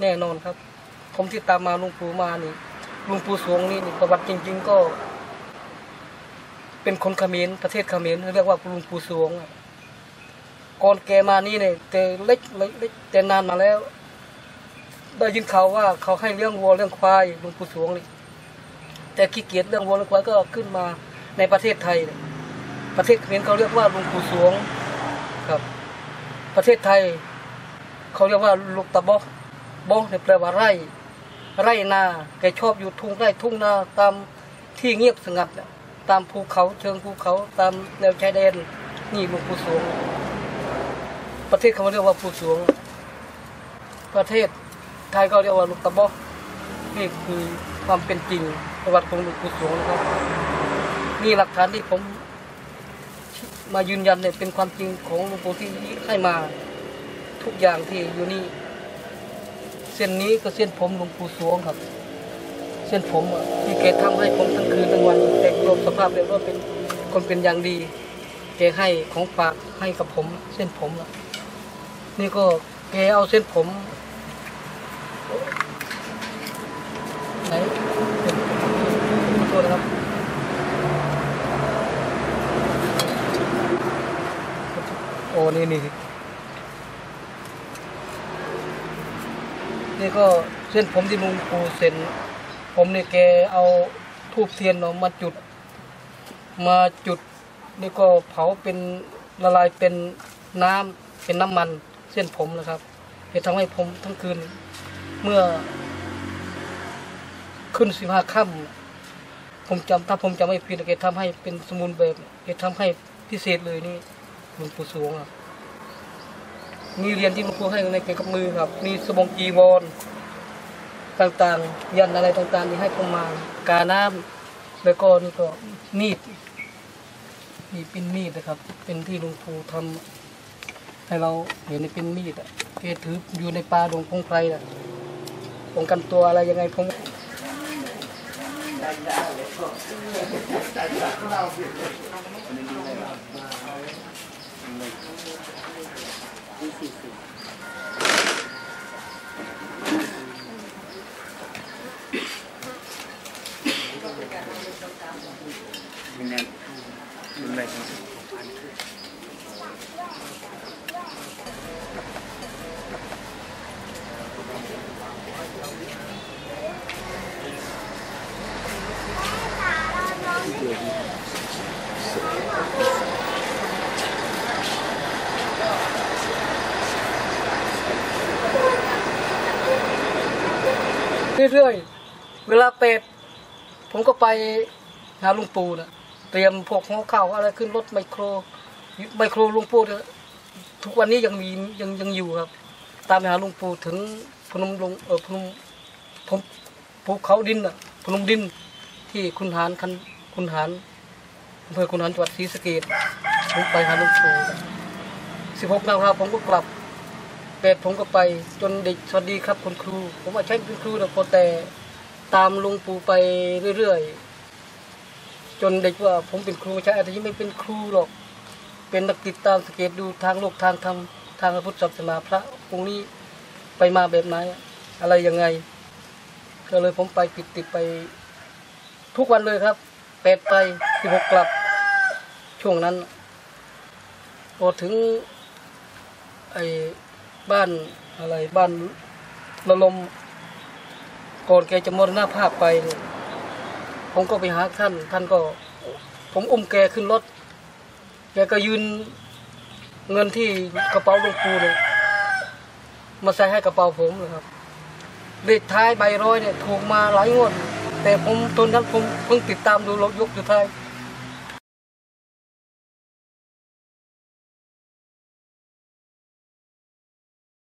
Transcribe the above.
แน่นอนครับ ผมที่ตามมาลุงปู่มานี่ลุงปู่สวงนี่นี่ประวัติจริง ๆ ก็ เป็นคนเขมรประเทศเขมรเรียกว่าลุงปู่สวงก่อนแกมานี่เนี่ยแต่เล็กเล็กเล็กแต่นานมาแล้ว ได้ยินข่าวว่าเขาให้เลี้ยงวัวเลี้ยงควายลุงปู่สวงนี่แต่ขี้เกียจเรื่องวัวเรื่องควายก็ขึ้นมาในประเทศไทยเนี่ยประเทศเขมรเขาเรียกว่าลุงปู่สวงครับ ประเทศไทย เขาเรียกว่าลูกตะบอก บอกเนี่ยแปลว่าไร่ ไร่นาแกชอบอยู่ทุ่งไร่ทุ่งนาตามที่เงียบสงัดตามภูเขาเชิงภูเขาตามแนวชายแดนนี่หลวงปู่สวง ประเทศเขาเรียกว่าปู่สวง ประเทศไทยก็เรียกว่าลูกตะบอกนี่คือความเป็นจริงประวัติของหลวงปู่สวงนะครับนี่หลักฐานที่ผมมายืนยันเนี่ยเป็นความจริงของหลวงปู่ที่ให้มาทุกอย่างที่อยู่นี่ เส้นนี้ก็เส้นผมหลวงปู่สวงครับ เส้นผมที่แกทำให้ผมทั้งคืนทั้งวันแต่รวมสภาพเรียกว่าเป็นคนเป็นอย่างดีแกให้ของฝากให้กับผม เส้นผมนี่ก็แกเอาเส้นผมไหนขอโทษนะครับโอ้นี่นี่ นี่ก็เส้นผมที่ลุงปูเซ็นผมนี่แกเอาทูบเทียนเนาะมาจุด มาจุด นี่ก็เผาเป็นละลายเป็นน้ำเป็นน้ำมันเส้นผมนะครับจะทำให้ผมทั้งคืนเมื่อ ขึ้นสิบห้าค่ำผมจำถ้าผมจำไม่ผิดแกทำให้เป็นสมุนแบบแกทำให้พิเศษเลยนี่หลวงปู่สวงครับ มีเหรียญที่หลวงปู่ให้ในเกะกับมือครับ มีสบงจีวรต่างๆ ยันอะไรต่างๆนี่ให้ผมมากาน้ำแล้วก็นี่ก็มีดนี่เป็นมีดนะครับ เป็นที่หลวงปู่ทำให้เราเห็นในเป็นมีดอะแกถืออยู่ในป่าดงพงไพรอะป้องกันตัวอะไรยังไงผม มันแน่น เลยเรื่อยๆ เวลาเป็ด ผมก็ไปหาลุงปูนะ เตรียมพวกหัวข้าวอะไรขึ้นรถไมโคร ไมโครลุงปู่ทุกวันนี้ยังมียังยังอยู่ครับ ตามหาลุงปูถึงพนมลงเออพนมผมภูเขาดินอะพนมดินที่คุณหารคันคุณหารอำเภอคุณหารจังหวัดศรีสะเกษผมไปหาลุงปูสิบหกนาฬิกาผมก็กลับเป็ดผมก็ไปจนเด็กสวัสดีครับคุณครู ผมว่าใช่เป็นครูนะพอแต่ตามลุงปู่ไปเรื่อยๆ จนเด็กว่าผมเป็นครูใช่แต่ยังไม่เป็นครูหรอก เป็นนักติดตามสังเกตดูทางโลกทางธรรมทางพระพุทธศาสนาพระองค์นี้ไปมาแบบไหนอะไรยังไง ก็เลยผมไปติดติดไป ทุกวันเลยครับเป็ดไปสิบหกกลับ ช่วงนั้นพอถึงไอ้บ้านอะไรบ้านระลมก่อนแกจะมรณภาพไปเนี่ย ผมก็ไปหาท่าน ท่านก็ ผมอุ้มแกขึ้นรถ แกก็ยืนเงินที่กระเป๋าหลวงปู่เนี่ยมาใส่ให้กระเป๋าผมเลยครับเลขท้ายใบร้อยเนี่ยถูกมาหลายงวด แต่ผมตอนนั้นผมเพิ่งติดตามดูรถยกอยู่ท้าย